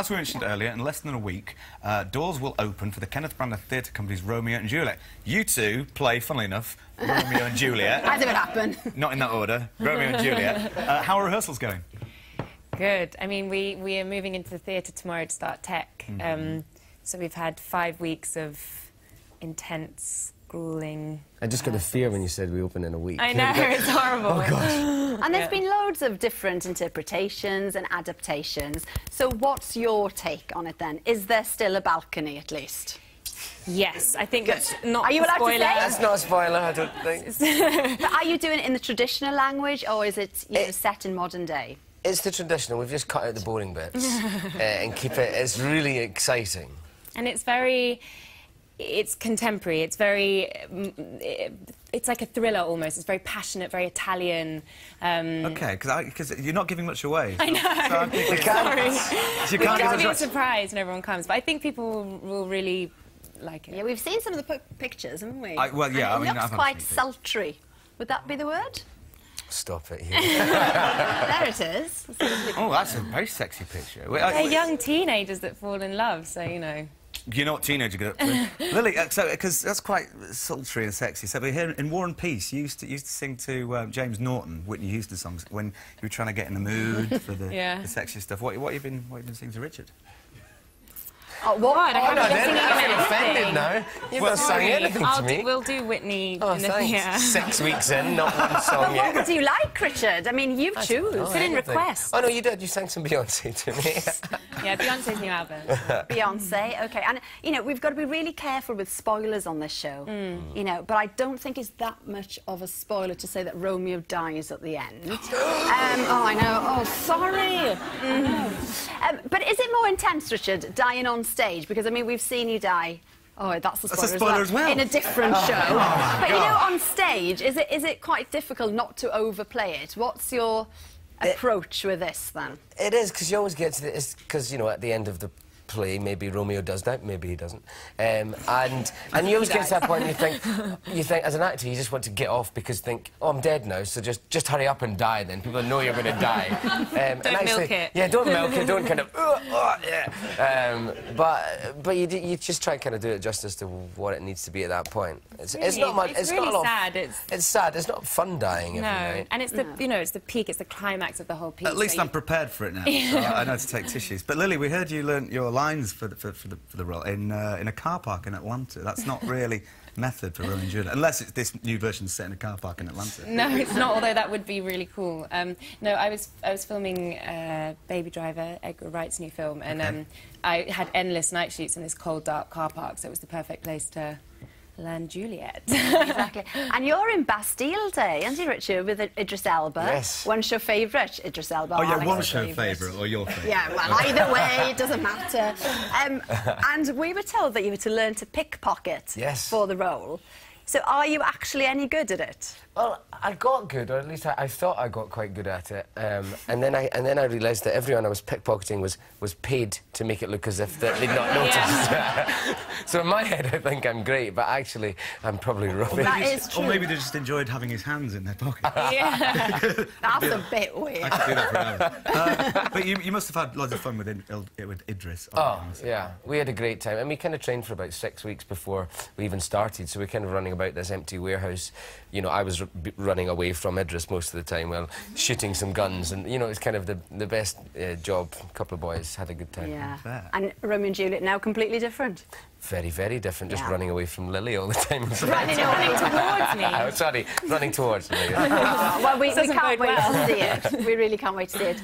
as we mentioned earlier, in less than a week, uh, doors will open for the Kenneth Branagh Theatre Company's Romeo and Juliet. You two play, funnily enough, Romeo and Juliet. How did it happen? Not in that order. Romeo and Juliet. Uh, how are rehearsals going? Good. I mean, we, we are moving into the theatre tomorrow to start tech. Um, so we've had five weeks of intense, grueling. I just got a fear when you said we open in a week. I know, it's horrible. Oh, gosh. And there's Yeah. been loads of different interpretations and adaptations. So what's your take on it then? Is there still a balcony at least? Yes, I think that's not Are you a allowed to say? spoiler. That's not a spoiler, I don't think. But are you doing it in the traditional language or is it you know, set in modern day? It's the traditional. We've just cut out the boring bits uh, and keep it. It's really exciting. And it's very, it's contemporary. It's very, mm, it's like a thriller almost. It's very passionate, very Italian. Um, Okay, because you're not giving much away. I know. So I'm thinking, Sorry. so you It's can't give going to be a surprise when everyone comes. But I think people will really like it. Yeah, we've seen some of the pictures, haven't we? I- well, yeah, And I it mean, looks I've quite sultry. Would that be the word? Stop it there it is. Oh, that's a very sexy picture. They're young teenagers that fall in love, so you know. You know what teenagers get up to. Lily, uh, so because that's quite sultry and sexy. So we here in War and Peace, you used to, you used to sing to um, James Norton, Whitney Houston songs when you were trying to get in the mood for the, Yeah. the sexy stuff. What, what have you been what have you been singing to Richard? Oh, what? God, I haven't then been I singing feel offended now. You've Well, not sung Sorry. anything I'll to do- me. we'll do Whitney Oh, in the thanks. yeah. Six weeks in, not one song yet. What do you like, Richard? I mean, you choose. Put in anything. requests. Oh, no, you did. You sang some Beyonce to me. Yeah, Beyonce's new album. Beyonce, okay. And, you know, we've got to be really careful with spoilers on this show. You know, but I don't think it's that much of a spoiler to say that Romeo dies at the end. um, oh, I know. Oh, sorry. Um, but is it more intense, Richard, dying on stage? Because, I mean, we've seen you die. Oh, that's a That's a spoiler, spoiler as well. In a different oh, show. but you know, on stage, is it is it quite difficult not to overplay it? What's your approach with this then? It is because you always get to the. It's because you know at the end of the play, maybe Romeo does that, maybe he doesn't, um, and and you always get to that point. You think, you think as an actor, you just want to get off because you think, oh, I'm dead now, so just just hurry up and die. Then people know you're going to die. Um, and Don't actually- milk it. Yeah, don't milk it. Don't kind of. Uh, uh, yeah. Um, but but you d- you just try and kind of do it justice to what it needs to be at that point. It's, it's not much. it's not really a lot of- sad, it's- it's sad. It's not fun dying every No, night. and it's the you know it's the peak, it's the climax of the whole piece. At least so I'm you- prepared for it now. so I I know to take tissues. But Lily, we heard you learnt your lines for the, for, for the, for the role in, uh, in a car park in Atlanta. That's not really method for Romeo and Juliet, unless it's this new version set in a car park in Atlanta. No, it's not. Although that would be really cool. Um, no, I was I was filming uh, Baby Driver, Edgar Wright's new film, and Okay. um, I had endless night shoots in this cold, dark car park, so it was the perfect place to land Juliet. exactly. And you're in Bastille Day, aren't you, Richard, with Idris Elba? Yes. One's your favourite, Idris Elba? Oh, yeah, Alex's one's your favourite. favourite or your favourite? Yeah, well, either way, it doesn't matter. Um, and we were told that you were to learn to pickpocket Yes. for the role. So are you actually any good at it? Well, I got good, or at least I, I thought I got quite good at it. Um, and then I and then I realised that everyone I was pickpocketing was was paid to make it look as if that they'd not noticed. so in my head, I think I'm great, but actually, I'm probably rubbish. That Maybe true. Or maybe they just enjoyed having his hands in their pocket. yeah. That's a bit weird. I could do that forever. uh, but you, you must have had lots of fun with, Id- Il- with Idris. Oh, yeah. We had a great time. And we kind of trained for about six weeks before we even started. So we're kind of running about this empty warehouse. You know, I was r- b- running away from Idris most of the time while shooting some guns. And, you know, it's kind of the, the best uh, job. A couple of boys had a good time. Yeah. And Romeo and Juliet now completely different. Very, very different. Just Yeah. running away from Lily all the time. Running running towards me. oh, sorry, running towards Lily. well, we, we can't wait well. to see it. We really can't wait to see it.